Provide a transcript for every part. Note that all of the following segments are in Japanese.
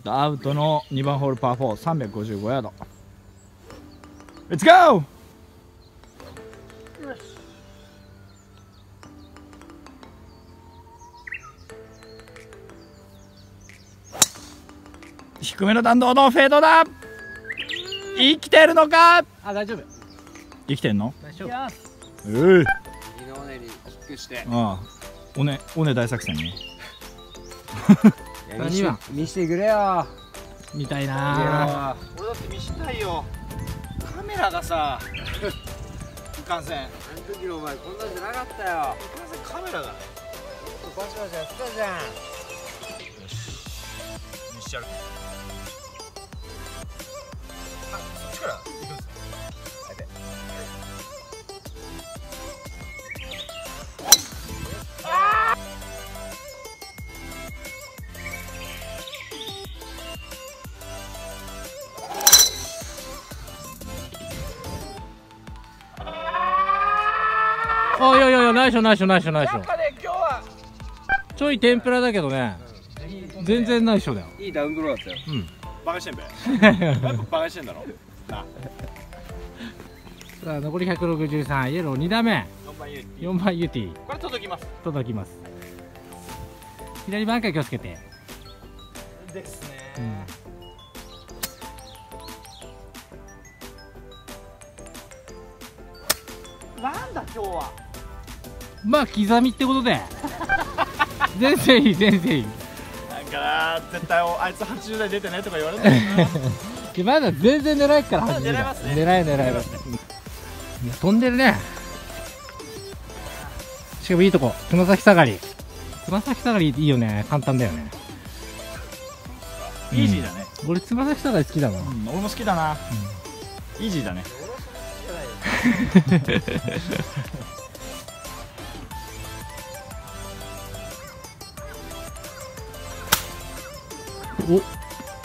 えっ、とアウトの2番ホールパー4355ヤード。レッツゴー低めの弾道のフェードだ。生きてるのか？あ大丈夫。生きてんの？大丈夫うえ右の尾根にキックして。ああ。おねおね大作戦ね何は。見してくれよ。見たいな。俺だって見したいよ。カメラがさいかんせんいあの時のお前こんなんじゃなかったよ。かんせんカメラが。ねバシバシやってたじゃん。見してやるあいやいやいやナイスナイスナイスナイスやっぱね今日は。ちょい天ぷらだけどね。全然ナイスだよ。いいダウンブローだったよ。うん。バカしてんべ。やっぱバカしてんだろ？なさあ残り163イエロー2打目。4番ユーティ4番ユーティこれ届きます。届きます。左バンカー気をつけて、ですね。うん。なんだ今日はまあ刻みってことで全然いい全然いい。なんかな絶対あいつ80代出てねとか言われてる まだ全然狙いから狙いますね。狙い狙いますいや飛んでるね。しかもいいとこ。つま先下がりつま先下がりいいよね。簡単だよね。イージーだね、俺つま先下がり好きだもん。うん、俺も好きだな、イージーだね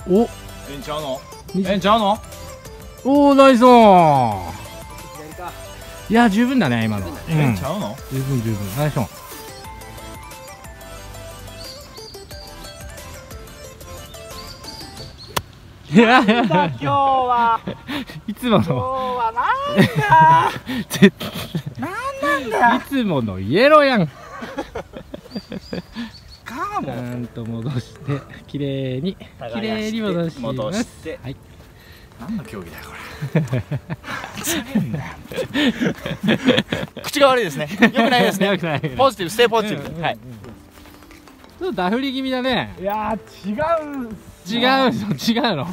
お。おえんちゃうの？にえんちゃうの？おーナイス。オンいや十分だね今の、うん、えんちゃうの？十分十分。ナイス。オンいやいや今日は。いつも今日のはなんだ。絶なんなんだ。いつものイエローやん。かちゃんと戻して 綺麗に綺麗に戻して。はい。何の競技だよこれ。口が悪いですね。よくないですね。よくない。ポジティブステイポジティブ、はい。ちょっとダフり気味だね。いやー違う違うの？違うの？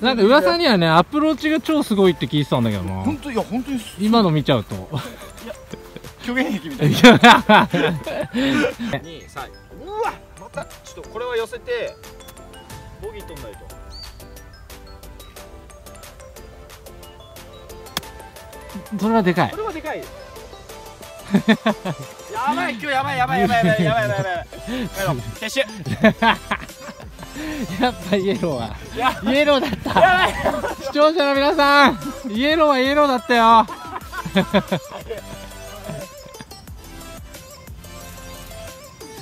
なんか噂にはねアプローチが超すごいって聞いてたんだけどな本当いや本当に今の見ちゃうと。虚言癖みたいな。いや。2 3うわまたちょっとこれは寄せてボギー取んないと。それはでかい。これはでかい。やばい今日やばいやばいやばいやばいやばいやばい。やばいやばいやばい撤収。やっぱイエローは。やイエローだった。やばい。視聴者の皆さんイエローはイエローだったよ。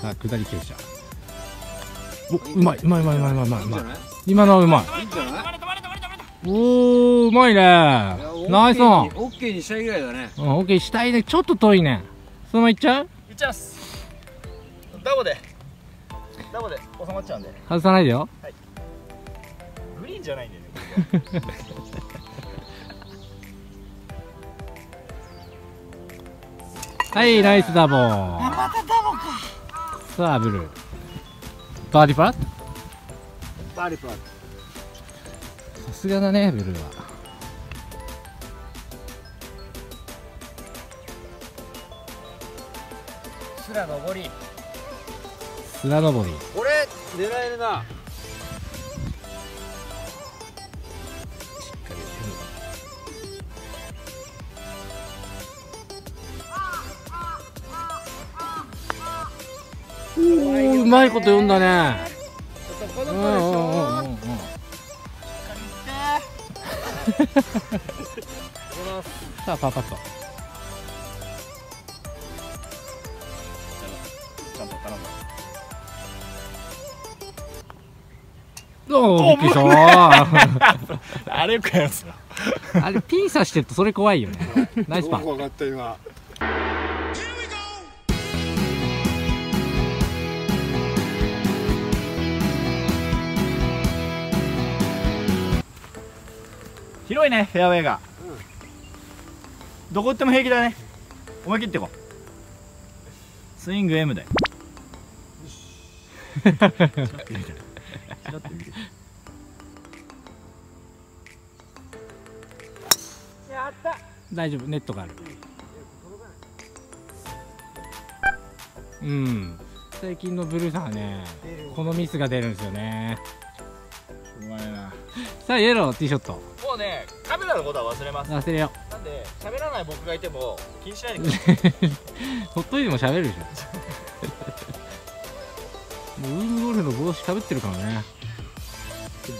さあ下り傾斜。おうまいうまいうまいうまいうまいうまいうまい今のはうまいいいんじゃないおうまいねナイスオンオッケーにしたいぐらいだねうんオッケーしたいねちょっと遠いねそのままいっちゃういっちゃいますダボでダボで収まっちゃうんで外さないでよグリーンじゃないんだよねはいナイスダボまたダボかさあブルーバーディパバーディパさすがだねベルは。すら上り。スラ登り。これ狙えるな。しっかり。うまいこと読んだね。このうんうん。子でしょうん。うんさあパーパ。ットちゃんと頼む。おおびっくりした。あれかよそあれピン刺してるとそれ怖いよね。ナイスパー分かった今広いねフェアウェイが、どこ行っても平気だね。思い切ってこう。スイング M でちょっと見てちょっと見て大丈夫ネットがある。うん。最近のブルーさんはねこのミスが出るんですよね。しょうがないな。さあイエローティーショットもうねカメラのことは忘れます。忘れよなんで喋らない僕がいても気にしないでください。ほっといても喋るでしょもうウームゴルフの帽子かぶってるからね。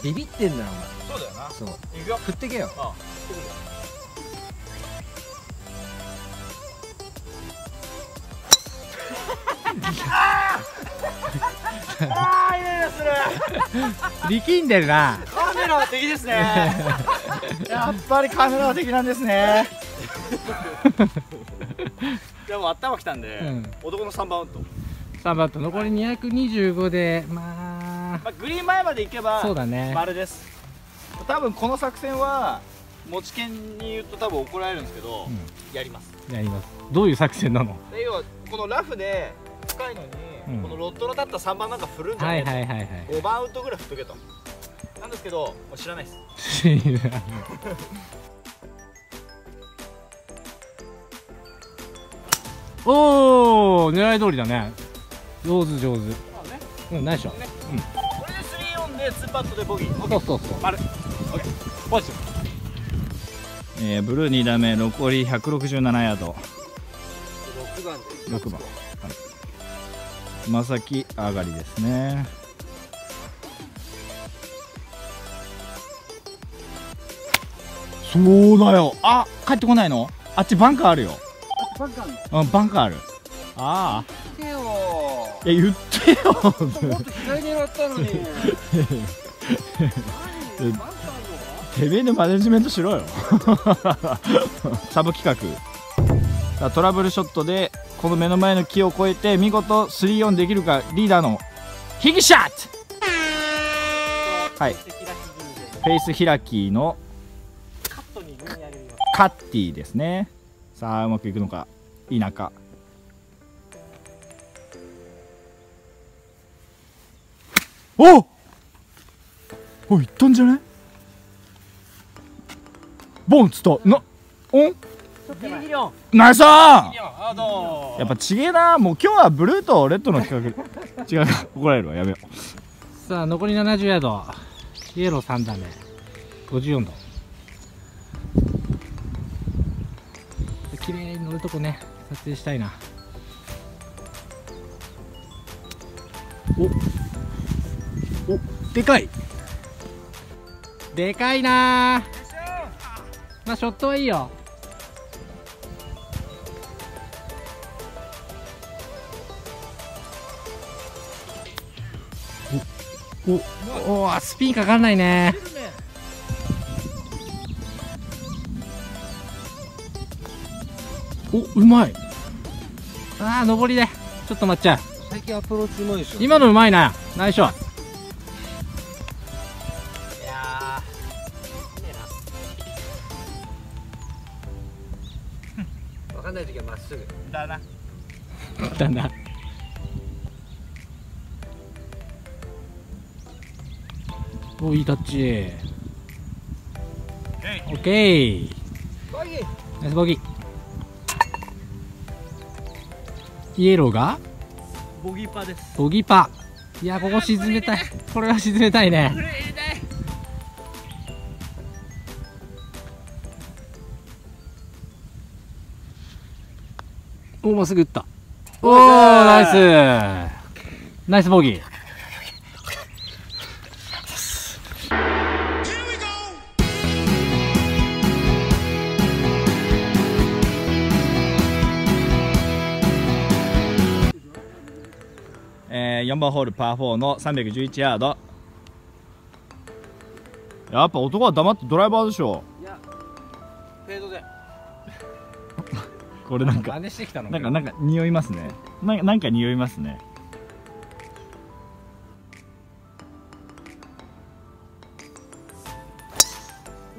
ビビってんだよそうだよな。そう。行くよ。振ってけよ。あ あーイライラする。力んでるな。カ メラは敵ですね。やっぱりカメラは敵なんですね。でも頭きたんで、うん。男の3番ウッド、3番と残り225でままあ、グリーン前まで行けあばそうだね。丸です。多分この作戦は持ち券に言うと多分怒られるんですけど、うやります。んやります。どういう作戦なの？で要はこのラフで深いのに、うん。このロッドの立った3番なんか振るんじゃはないいはいはいはい5番ウッドぐらい振っとけとですけどもう知らないです。おお狙い通りだね。上手上手。うんナイスショットこれで3オンで2パットでボギー。そうそうそう。丸 OK ポジティブ。えー、ブルー2打目残り167ヤード。6番。で6番。はい。つま先上がりですねそうだよ。あ帰ってこないの？あっちバンカーあるよ。バカンうんバンカーある。ああ。てよ。いや言ってよ。もっと左狙ったのに。てめえでマネジメントしろよ。サブ企画。トラブルショットでこの目の前の木を越えて見事3オンできるかリーダーのヒギシャット！はい。フェイス開きのカッティですね。さあうまくいくのか。否かおおいったんじゃない？ボンっつった。なおん？ナイスやっぱちげえな。もう今日はブルーとレッドの企画。違う怒られるわ。やめよう。さあ残り70ヤード。イエロー3打目。54度綺麗に乗るとこね撮影したいな。おおでかい。でかいな。ーまあショットはいいよ。おおおスピンかかんないね。おうまい。あー上りでちょっと待っちゃう。最近アプローチうまいでしょ。今のうまいな。ナイスショット。いやーわかんない時はまっすぐ。だな。だんだんおいいタッチ。オッケー。バギー。ナイスボギーイエローが？ボギーパーです。ボギーパー。いやここ沈めたい。これは沈めたいね。おまっすぐ打った。おおナイス。ナイスボギー4番ホールパー4の311ヤード。やっぱ男は黙ってドライバーでしょ。いやフェードで。これなんか真似してきたのなんかなんか匂いますね。なんかなんか匂いますね。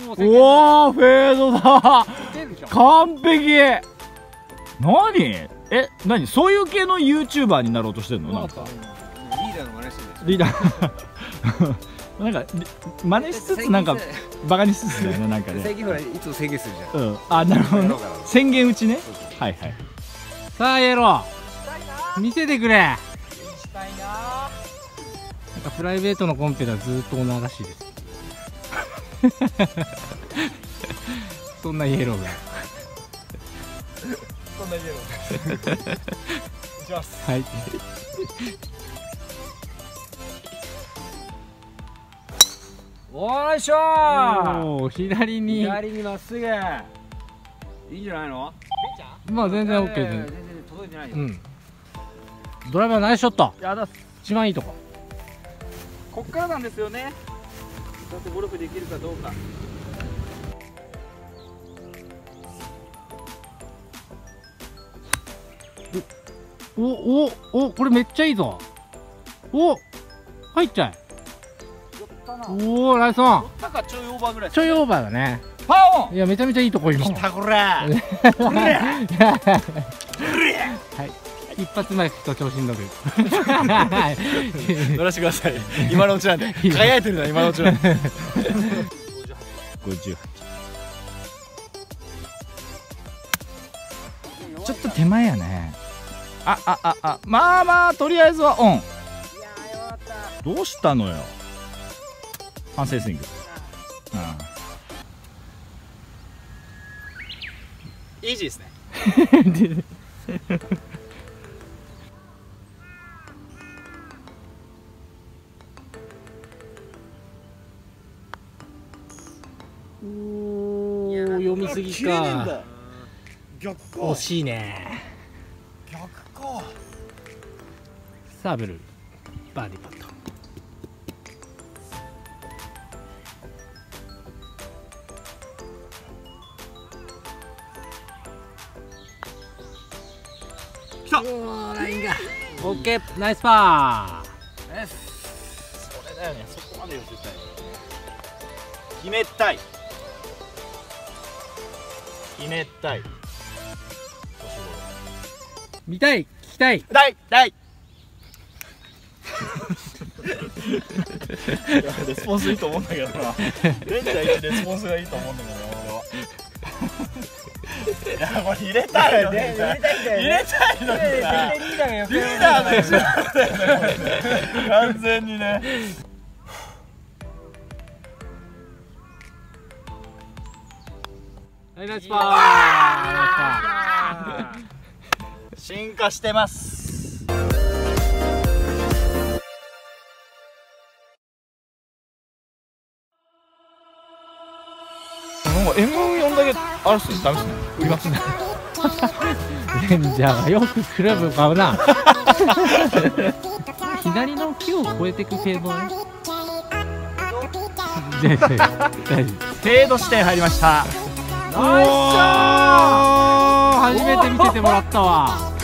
おおフェードだ。完璧。何？え何？そういう系の YouTuber になろうとしてんの？なんかリーダー。なんかり真似しつつなんかバカにしつつだよねなんかね。最近ほらいつも宣言するじゃん。うん。あなるほどね。宣言打ちね。はいはい。さあイエロー見せてくれ。な。んかプライベートのコンペではずっとお流しです。そんなイエローが。そんなにやろうします。はいおーいしょ。ーおお左に。左にまっすぐ。いいんじゃないの？まあ全然 OK で全然届いてないようん。ドライバーナイスショット。やだ一番いいとこ。こっからなんですよね。だってゴルフできるかどうか。おおおこれめっちゃいいぞ。お入っちゃえおおナイスオン。なんかちょいオーバーぐらい。ちょいオーバーだね。パオン。いやめちゃめちゃいいとこ今。たこら。はい。一発前と調子に乗る。乗らしてください。今のうちなんで。輝いてるのは今のうちなんで。58ちょっと手前やね。ああああ。まあまあとりあえずはオン。どうしたのよ反省スイングイージーですね。おー読みすぎか。逆惜しいね。逆か。さあブルナイスパそれだよね。そこまで寄せたい決めたい。決めたい。ー見たい。聞きたい。だい。だい。レスポンスいいと思うんだけどな。レンジャー1レスポンスがいいと思うんだけどな俺はいやこれ入れたいよね入れたいんだよ入れたいのに。なリーダーがよリーダーの後ろだよ完全にね。はいナイスパーナイスパー進化してますもう M4 だけあるっすねダメっすね。売りますね。レンジャーがよくクラブ買うな。左の木を越えていく系のね。大丈夫大丈夫フェードして入りました。おー。初めて見せてもらったわ